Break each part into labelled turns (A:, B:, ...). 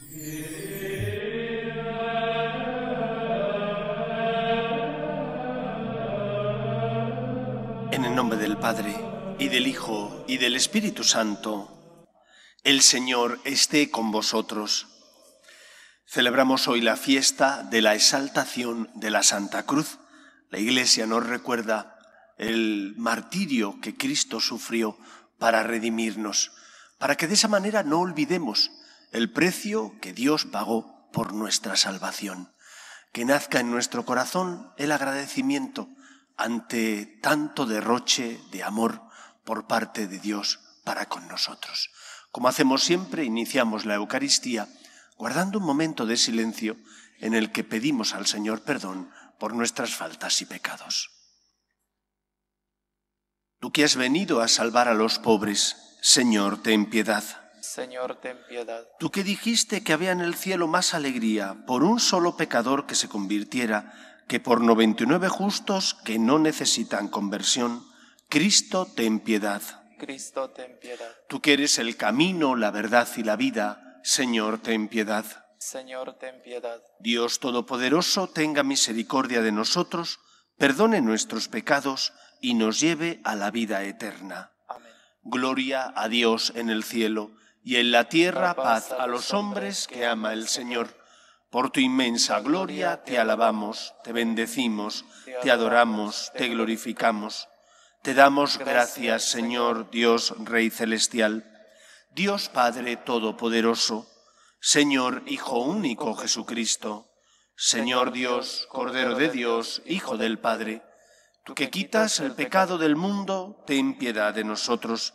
A: En el nombre del Padre, y del Hijo, y del Espíritu Santo, el Señor esté con vosotros. Celebramos hoy la fiesta de la exaltación de la Santa Cruz. La Iglesia nos recuerda el martirio que Cristo sufrió para redimirnos, para que de esa manera no olvidemos el precio que Dios pagó por nuestra salvación. Que nazca en nuestro corazón el agradecimiento ante tanto derroche de amor por parte de Dios para con nosotros. Como hacemos siempre, iniciamos la Eucaristía guardando un momento de silencio en el que pedimos al Señor perdón por nuestras faltas y pecados. Tú que has venido a salvar a los pobres, Señor, ten piedad.
B: Señor, ten piedad.
A: Tú que dijiste que había en el cielo más alegría por un solo pecador que se convirtiera que por noventa y nueve justos que no necesitan conversión, Cristo, ten piedad.
B: Cristo, ten piedad.
A: Tú que eres el camino, la verdad y la vida, Señor, ten piedad.
B: Señor, ten piedad.
A: Dios Todopoderoso, tenga misericordia de nosotros, perdone nuestros pecados y nos lleve a la vida eterna.
B: Amén.
A: Gloria a Dios en el cielo y en la tierra paz a los hombres que ama el Señor. Por tu inmensa gloria te alabamos, te bendecimos, te adoramos, te glorificamos. Te damos gracias, Señor Dios Rey Celestial, Dios Padre Todopoderoso, Señor Hijo único Jesucristo, Señor Dios, Cordero de Dios, Hijo del Padre, tú que quitas el pecado del mundo, ten piedad de nosotros.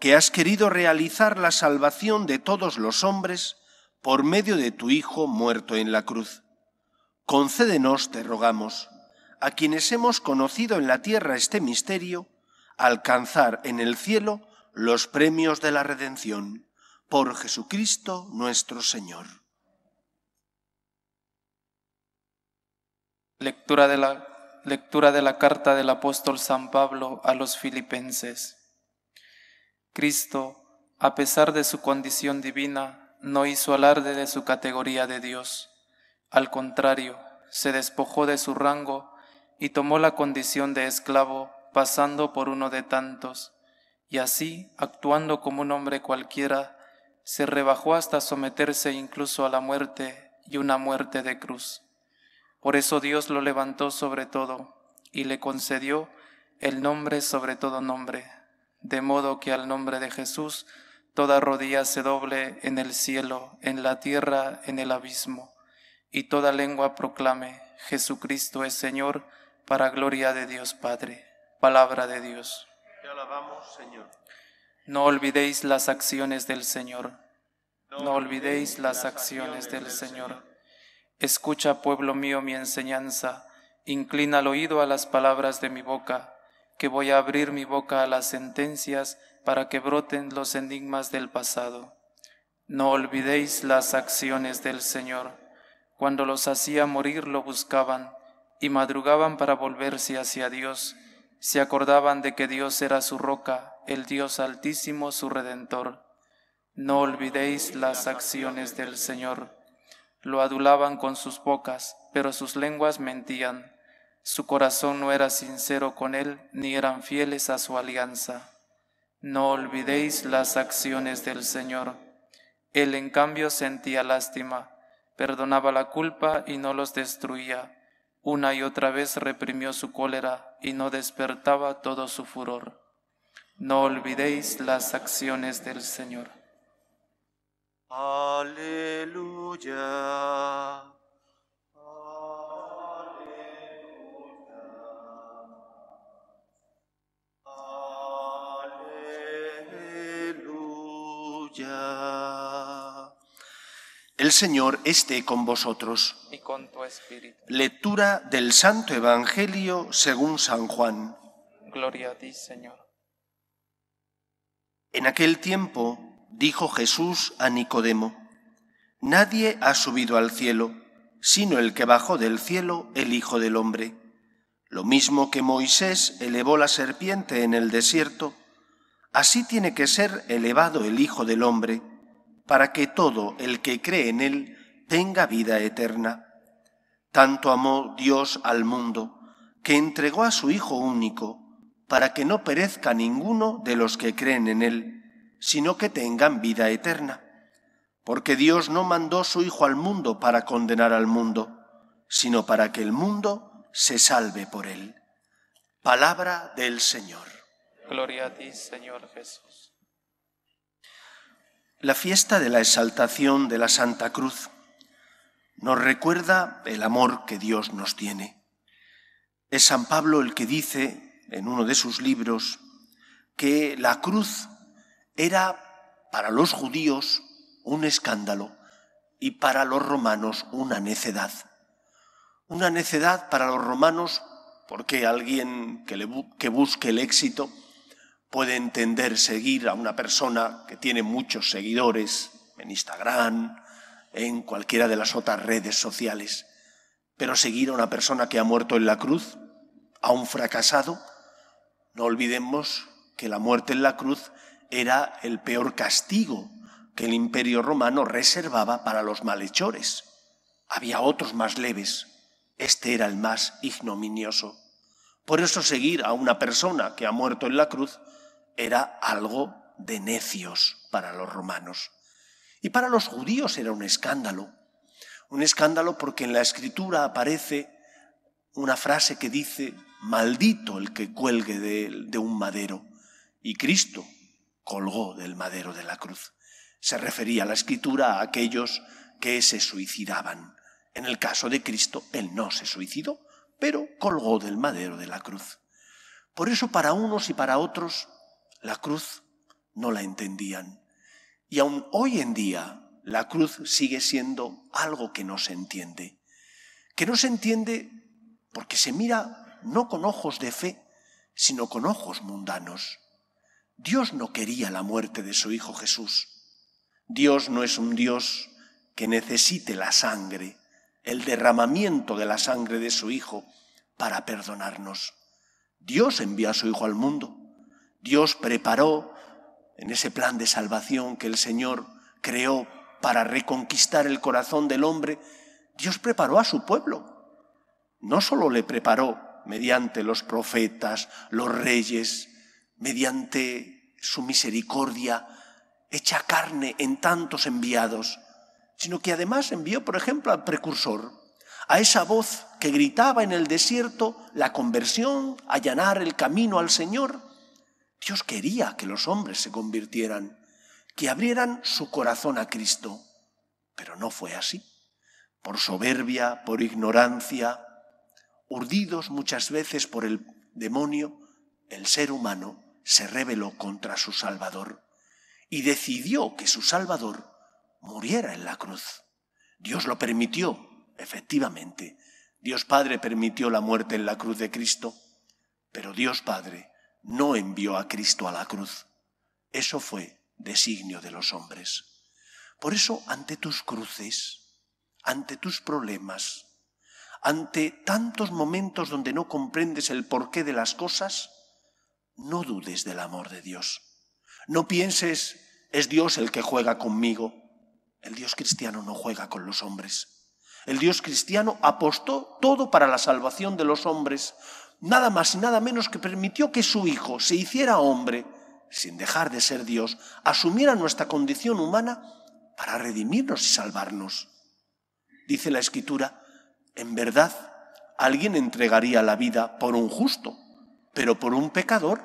A: que has querido realizar la salvación de todos los hombres por medio de tu Hijo muerto en la cruz. Concédenos, te rogamos, a quienes hemos conocido en la tierra este misterio, alcanzar en el cielo los premios de la redención. Por Jesucristo nuestro Señor.
B: Lectura de la, lectura de la carta del apóstol San Pablo a los filipenses. Cristo, a pesar de su condición divina, no hizo alarde de su categoría de Dios. Al contrario, se despojó de su rango y tomó la condición de esclavo, pasando por uno de tantos, y así, actuando como un hombre cualquiera, se rebajó hasta someterse incluso a la muerte y una muerte de cruz. Por eso Dios lo levantó sobre todo y le concedió el nombre sobre todo nombre, de modo que al nombre de Jesús toda rodilla se doble en el cielo, en la tierra, en el abismo, y toda lengua proclame, Jesucristo es Señor, para gloria de Dios Padre. Palabra de Dios.
A: Te alabamos, Señor.
B: No olvidéis las acciones del Señor. No olvidéis las acciones del Señor. Escucha, pueblo mío, mi enseñanza. Inclina el oído a las palabras de mi boca, que voy a abrir mi boca a las sentencias para que broten los enigmas del pasado. No olvidéis las acciones del Señor. Cuando los hacía morir lo buscaban y madrugaban para volverse hacia Dios. Se acordaban de que Dios era su roca, el Dios altísimo su redentor. No olvidéis las acciones del Señor. Lo adulaban con sus bocas, pero sus lenguas mentían. Su corazón no era sincero con él, ni eran fieles a su alianza. No olvidéis las acciones del Señor. Él en cambio sentía lástima, perdonaba la culpa y no los destruía. Una y otra vez reprimió su cólera y no despertaba todo su furor. No olvidéis las acciones del Señor.
A: Aleluya. Aleluya. El Señor esté con vosotros.
B: y con tu espíritu.
A: Lectura del Santo Evangelio según San Juan.
B: Gloria a ti, Señor.
A: En aquel tiempo dijo Jesús a Nicodemo, Nadie ha subido al cielo, sino el que bajó del cielo, el Hijo del Hombre. Lo mismo que Moisés elevó la serpiente en el desierto, así tiene que ser elevado el Hijo del Hombre, para que todo el que cree en él tenga vida eterna. Tanto amó Dios al mundo, que entregó a su Hijo único, para que no perezca ninguno de los que creen en él, sino que tengan vida eterna. Porque Dios no mandó su Hijo al mundo para condenar al mundo, sino para que el mundo se salve por él. Palabra del Señor.
B: Gloria a ti, Señor Jesús.
A: La fiesta de la exaltación de la Santa Cruz nos recuerda el amor que Dios nos tiene. Es San Pablo el que dice en uno de sus libros que la cruz era para los judíos un escándalo y para los romanos una necedad. Una necedad para los romanos porque alguien que, busque el éxito puede entender seguir a una persona que tiene muchos seguidores en Instagram, en cualquiera de las otras redes sociales, pero seguir a una persona que ha muerto en la cruz, a un fracasado, no olvidemos que la muerte en la cruz era el peor castigo que el imperio romano reservaba para los malhechores. Había otros más leves, este era el más ignominioso. Por eso seguir a una persona que ha muerto en la cruz era algo de necios para los romanos. Y para los judíos era un escándalo. Un escándalo porque en la escritura aparece una frase que dice, maldito el que cuelgue de, un madero. Y Cristo colgó del madero de la cruz. Se refería la escritura a aquellos que se suicidaban. En el caso de Cristo, Él no se suicidó, pero colgó del madero de la cruz. Por eso para unos y para otros la cruz no la entendían. Y aún hoy en día la cruz sigue siendo algo que no se entiende. Que no se entiende porque se mira no con ojos de fe, sino con ojos mundanos. Dios no quería la muerte de su Hijo Jesús. Dios no es un Dios que necesite la sangre, el derramamiento de la sangre de su Hijo para perdonarnos. Dios envió a su Hijo al mundo Dios preparó en ese plan de salvación que el Señor creó para reconquistar el corazón del hombre, Dios preparó a su pueblo. No solo le preparó mediante los profetas, los reyes, mediante su misericordia hecha carne en tantos enviados, sino que además envió, por ejemplo, al precursor, a esa voz que gritaba en el desierto la conversión, allanar el camino al Señor. Dios quería que los hombres se convirtieran, que abrieran su corazón a Cristo, pero no fue así. Por soberbia, por ignorancia, urdidos muchas veces por el demonio, el ser humano se rebeló contra su Salvador y decidió que su Salvador muriera en la cruz. Dios lo permitió, efectivamente. Dios Padre permitió la muerte en la cruz de Cristo, pero Dios Padre no envió a Cristo a la cruz. Eso fue designio de los hombres. Por eso, ante tus cruces, ante tus problemas, ante tantos momentos donde no comprendes el porqué de las cosas, no dudes del amor de Dios. No pienses, es Dios el que juega conmigo. El Dios cristiano no juega con los hombres. El Dios cristiano apostó todo para la salvación de los hombres, nada más y nada menos que permitió que su Hijo se hiciera hombre, sin dejar de ser Dios, asumiera nuestra condición humana para redimirnos y salvarnos. Dice la Escritura, en verdad, alguien entregaría la vida por un justo, pero por un pecador.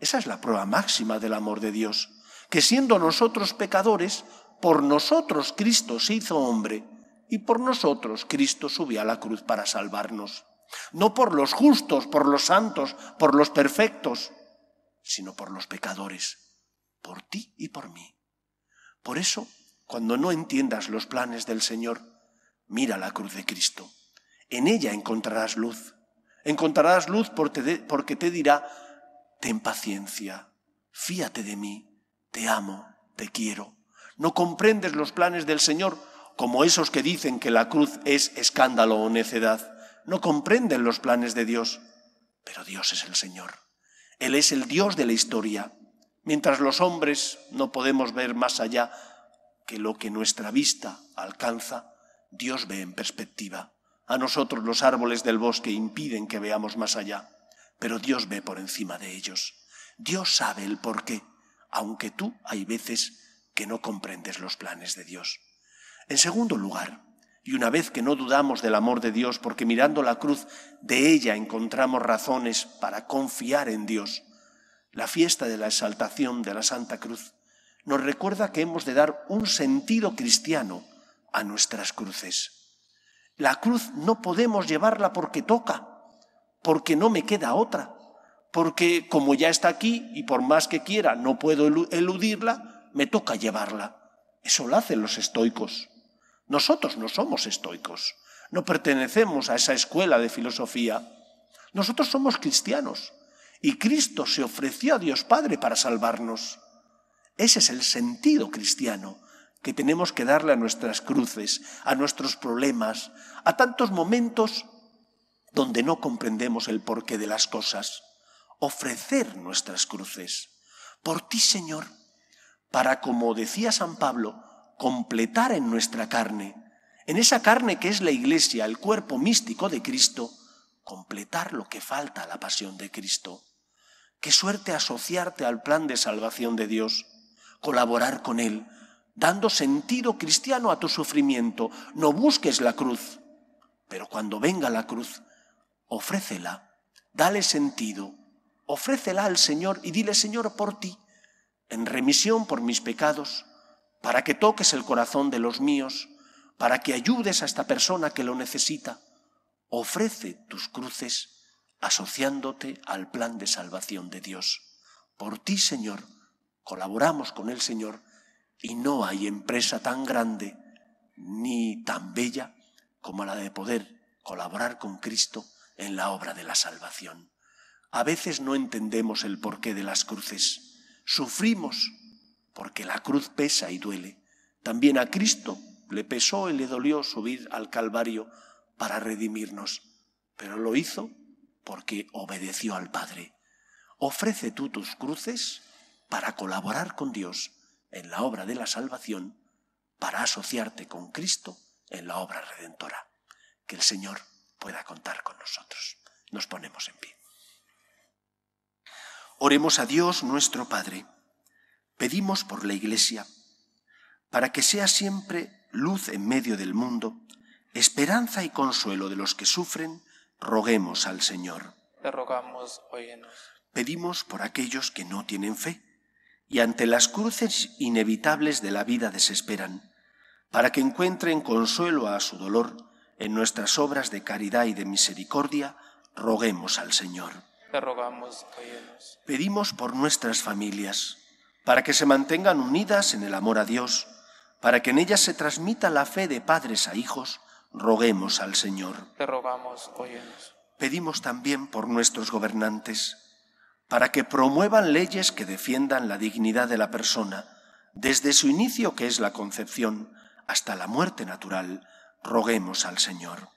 A: Esa es la prueba máxima del amor de Dios, que siendo nosotros pecadores, por nosotros Cristo se hizo hombre y por nosotros Cristo subió a la cruz para salvarnos no por los justos, por los santos, por los perfectos, sino por los pecadores, por ti y por mí. Por eso, Cuando no entiendas los planes del Señor, mira la cruz de Cristo. En ella encontrarás luz. Encontrarás luz porque te dirá, ten paciencia, fíate de mí, te amo, te quiero. No comprendes los planes del Señor como esos que dicen que la cruz es escándalo o necedad. No comprenden los planes de Dios, pero Dios es el Señor. Él es el Dios de la historia. Mientras los hombres no podemos ver más allá que lo que nuestra vista alcanza, Dios ve en perspectiva. A nosotros los árboles del bosque impiden que veamos más allá, pero Dios ve por encima de ellos. Dios sabe el por qué, aunque tú hay veces que no comprendes los planes de Dios. En segundo lugar, y una vez que no dudamos del amor de Dios, porque mirando la cruz de ella encontramos razones para confiar en Dios, la fiesta de la exaltación de la Santa Cruz nos recuerda que hemos de dar un sentido cristiano a nuestras cruces. La cruz no podemos llevarla porque toca, porque no me queda otra, porque como ya está aquí y por más que quiera no puedo eludirla, me toca llevarla. Eso lo hacen los estoicos. Nosotros no somos estoicos, no pertenecemos a esa escuela de filosofía. Nosotros somos cristianos y Cristo se ofreció a Dios Padre para salvarnos. Ese es el sentido cristiano que tenemos que darle a nuestras cruces, a nuestros problemas, a tantos momentos donde no comprendemos el porqué de las cosas. Ofrecer nuestras cruces. Por ti, Señor, para, como decía San Pablo, completar en nuestra carne, en esa carne que es la iglesia, el cuerpo místico de Cristo, completar lo que falta a la pasión de Cristo. Qué suerte asociarte al plan de salvación de Dios, colaborar con Él, dando sentido cristiano a tu sufrimiento. No busques la cruz, pero cuando venga la cruz, ofrécela, dale sentido, ofrécela al Señor y dile, Señor, por ti, en remisión por mis pecados, para que toques el corazón de los míos, para que ayudes a esta persona que lo necesita. Ofrece tus cruces asociándote al plan de salvación de Dios. Por ti, Señor, colaboramos con el Señor y no hay empresa tan grande ni tan bella como la de poder colaborar con Cristo en la obra de la salvación. A veces no entendemos el porqué de las cruces. Sufrimos porque la cruz pesa y duele. También a Cristo le pesó y le dolió subir al Calvario para redimirnos, pero lo hizo porque obedeció al Padre. Ofrece tú tus cruces para colaborar con Dios en la obra de la salvación, para asociarte con Cristo en la obra redentora. Que el Señor pueda contar con nosotros. Nos ponemos en pie. Oremos a Dios nuestro Padre pedimos por la Iglesia, para que sea siempre luz en medio del mundo, esperanza y consuelo de los que sufren, roguemos al Señor.
B: Te rogamos, óyenos.
A: Pedimos por aquellos que no tienen fe y ante las cruces inevitables de la vida desesperan, para que encuentren consuelo a su dolor en nuestras obras de caridad y de misericordia, roguemos al Señor.
B: Te rogamos, óyenos.
A: Pedimos por nuestras familias, para que se mantengan unidas en el amor a Dios, para que en ellas se transmita la fe de padres a hijos, roguemos al Señor.
B: Te rogamos, óyenos.
A: Pedimos también por nuestros gobernantes, para que promuevan leyes que defiendan la dignidad de la persona, desde su inicio, que es la concepción, hasta la muerte natural, roguemos al Señor.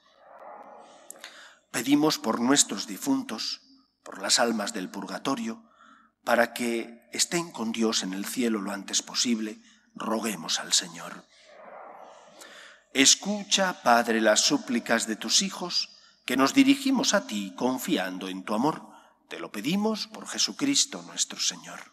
A: Pedimos por nuestros difuntos, por las almas del purgatorio, para que estén con Dios en el cielo lo antes posible, roguemos al Señor. Escucha, Padre, las súplicas de tus hijos, que nos dirigimos a ti confiando en tu amor. Te lo pedimos por Jesucristo nuestro Señor.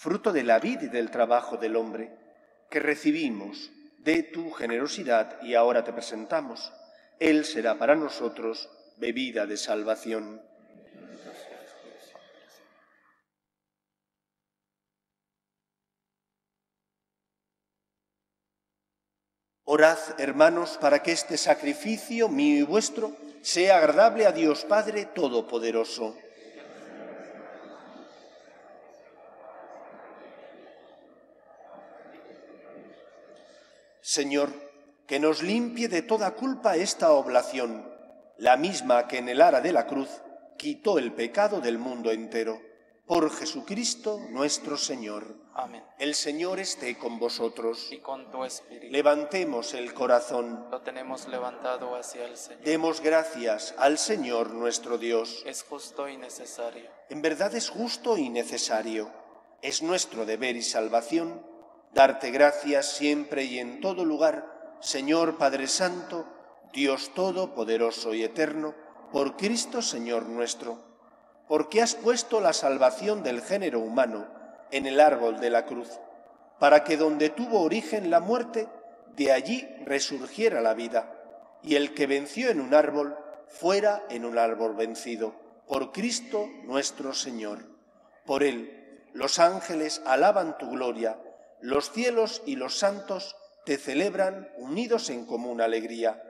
A: fruto de la vida y del trabajo del hombre, que recibimos de tu generosidad y ahora te presentamos. Él será para nosotros bebida de salvación. Orad, hermanos, para que este sacrificio mío y vuestro sea agradable a Dios Padre Todopoderoso. Señor, que nos limpie de toda culpa esta oblación, la misma que en el ara de la cruz quitó el pecado del mundo entero. Por Jesucristo nuestro Señor.
B: Amén.
A: El Señor esté con vosotros.
B: Y con tu espíritu.
A: Levantemos el corazón.
B: Lo tenemos levantado hacia el Señor.
A: Demos gracias al Señor nuestro Dios.
B: Es justo y necesario.
A: En verdad es justo y necesario. Es nuestro deber y salvación darte gracias siempre y en todo lugar, Señor Padre Santo, Dios Todopoderoso y Eterno, por Cristo Señor nuestro porque has puesto la salvación del género humano en el árbol de la cruz, para que donde tuvo origen la muerte, de allí resurgiera la vida, y el que venció en un árbol fuera en un árbol vencido, por Cristo nuestro Señor. Por él los ángeles alaban tu gloria, los cielos y los santos te celebran unidos en común alegría.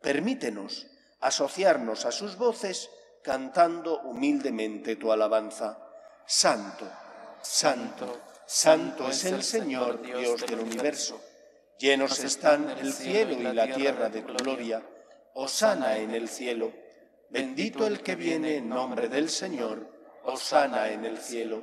A: Permítenos asociarnos a sus voces cantando humildemente tu alabanza. Santo, santo, santo es el Señor Dios del universo. Llenos están el cielo y la tierra de tu gloria. Osana en el cielo. Bendito el que viene en nombre del Señor. Osana en el cielo.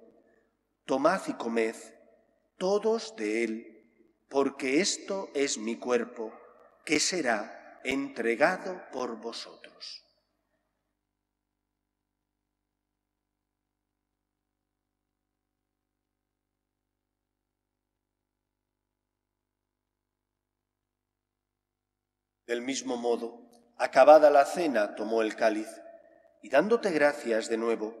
A: Tomad y comed todos de él, porque esto es mi cuerpo, que será entregado por vosotros. Del mismo modo, acabada la cena, tomó el cáliz y dándote gracias de nuevo,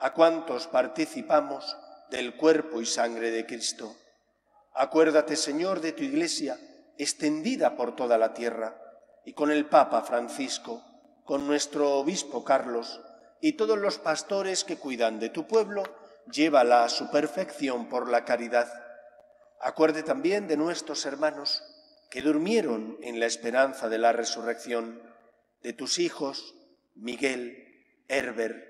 A: a cuantos participamos del cuerpo y sangre de Cristo. Acuérdate, Señor, de tu Iglesia, extendida por toda la tierra, y con el Papa Francisco, con nuestro Obispo Carlos, y todos los pastores que cuidan de tu pueblo, llévala a su perfección por la caridad. Acuerde también de nuestros hermanos que durmieron en la esperanza de la resurrección, de tus hijos, Miguel, Herbert,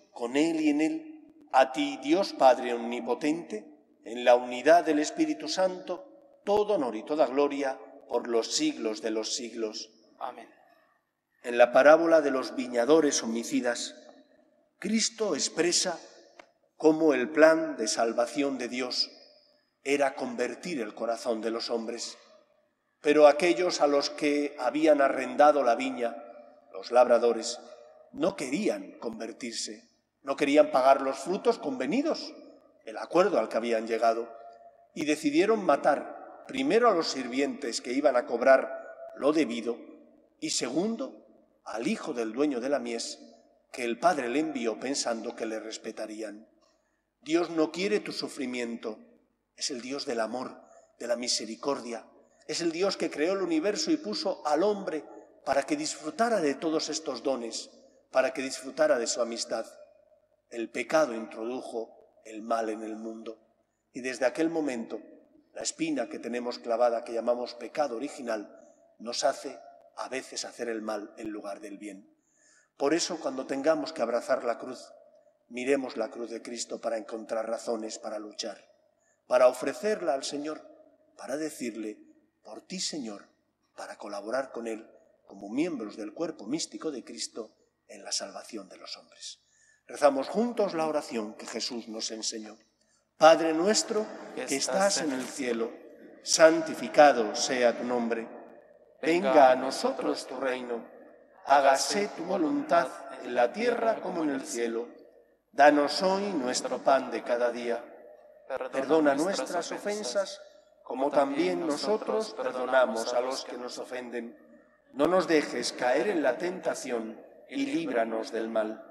A: con Él y en Él, a ti, Dios Padre Omnipotente, en la unidad del Espíritu Santo, todo honor y toda gloria por los siglos de los siglos.
B: Amén.
A: En la parábola de los viñadores homicidas, Cristo expresa cómo el plan de salvación de Dios era convertir el corazón de los hombres. Pero aquellos a los que habían arrendado la viña, los labradores, no querían convertirse, no querían pagar los frutos convenidos, el acuerdo al que habían llegado, y decidieron matar primero a los sirvientes que iban a cobrar lo debido y segundo al hijo del dueño de la mies que el padre le envió pensando que le respetarían. Dios no quiere tu sufrimiento, es el Dios del amor, de la misericordia, es el Dios que creó el universo y puso al hombre para que disfrutara de todos estos dones, para que disfrutara de su amistad. El pecado introdujo el mal en el mundo y desde aquel momento la espina que tenemos clavada, que llamamos pecado original, nos hace a veces hacer el mal en lugar del bien. Por eso cuando tengamos que abrazar la cruz, miremos la cruz de Cristo para encontrar razones para luchar, para ofrecerla al Señor, para decirle, por ti Señor, para colaborar con Él como miembros del cuerpo místico de Cristo en la salvación de los hombres. Rezamos juntos la oración que Jesús nos enseñó. Padre nuestro que estás en el cielo, santificado sea tu nombre. Venga a nosotros tu reino. Hágase tu voluntad en la tierra como en el cielo. Danos hoy nuestro pan de cada día. Perdona nuestras ofensas como también nosotros perdonamos a los que nos ofenden. No nos dejes caer en la tentación y líbranos del mal.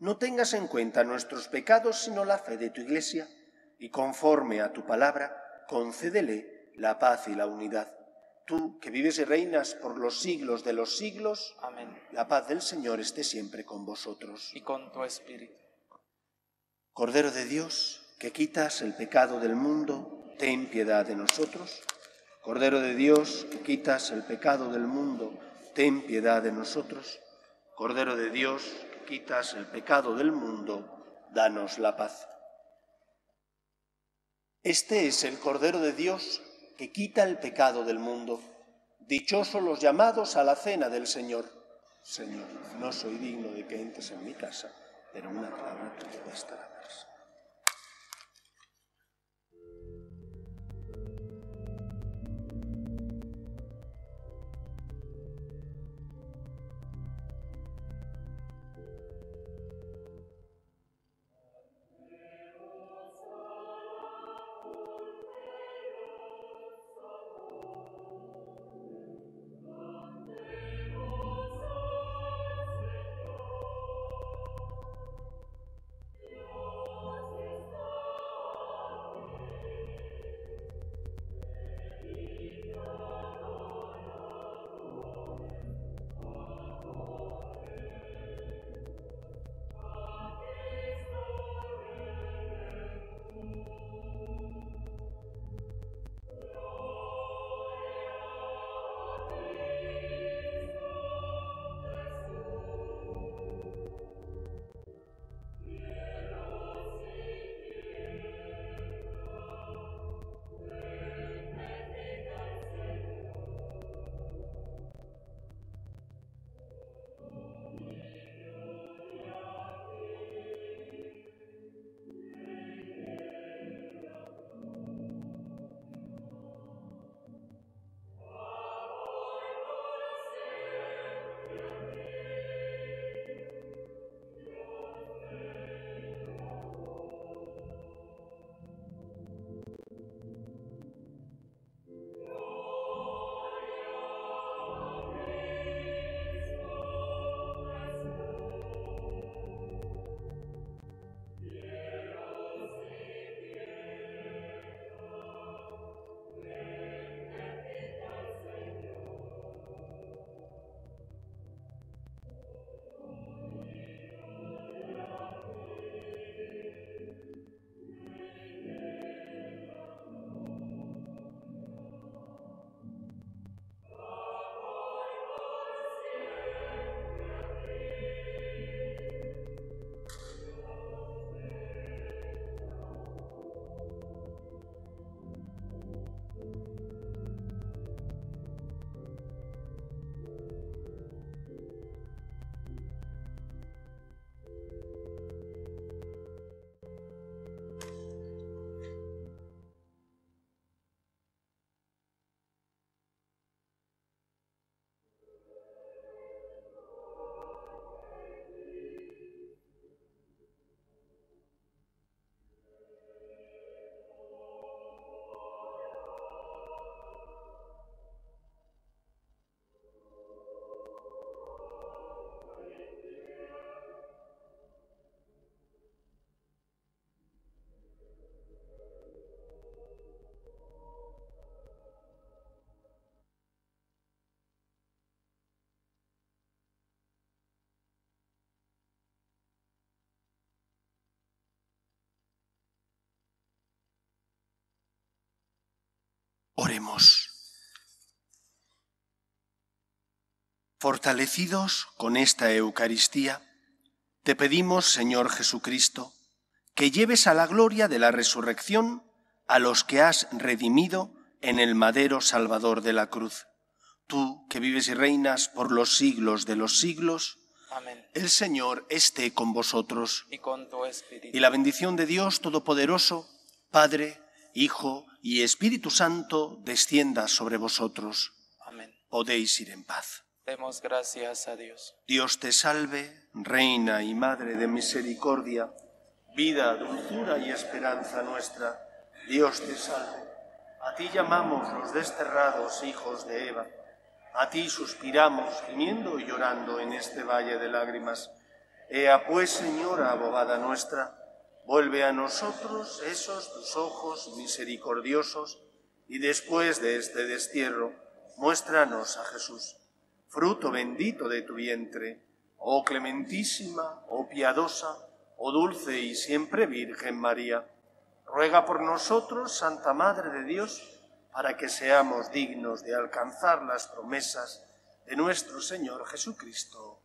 A: No tengas en cuenta nuestros pecados, sino la fe de tu Iglesia, y conforme a tu palabra, concédele la paz y la unidad. Tú, que vives y reinas por los siglos de los siglos,
B: Amén.
A: la paz del Señor esté siempre con vosotros.
B: Y con tu espíritu.
A: Cordero de Dios, que quitas el pecado del mundo, ten piedad de nosotros. Cordero de Dios, que quitas el pecado del mundo, ten piedad de nosotros. Cordero de Dios, quitas el pecado del mundo, danos la paz. Este es el Cordero de Dios que quita el pecado del mundo. Dichosos los llamados a la cena del Señor. Señor, no soy digno de que entres en mi casa, pero una palabra te bastará. Oremos. Fortalecidos con esta Eucaristía, te pedimos, Señor Jesucristo, que lleves a la gloria de la resurrección a los que has redimido en el madero salvador de la cruz. Tú, que vives y reinas por los siglos de los siglos,
B: Amén.
A: el Señor esté con vosotros.
B: Y con tu espíritu.
A: Y la bendición de Dios Todopoderoso, Padre, Hijo y Espíritu Santo, descienda sobre vosotros.
B: Amén.
A: Podéis ir en paz.
B: Demos gracias a Dios.
A: Dios te salve, Reina y Madre de Misericordia, vida, dulzura y esperanza nuestra. Dios te salve. A ti llamamos los desterrados hijos de Eva. A ti suspiramos, gimiendo y llorando en este valle de lágrimas. Ea pues, Señora, abogada nuestra, vuelve a nosotros esos tus ojos misericordiosos, y después de este destierro, muéstranos a Jesús fruto bendito de tu vientre, oh clementísima, oh piadosa, oh dulce y siempre Virgen María. Ruega por nosotros, Santa Madre de Dios, para que seamos dignos de alcanzar las promesas de nuestro Señor Jesucristo.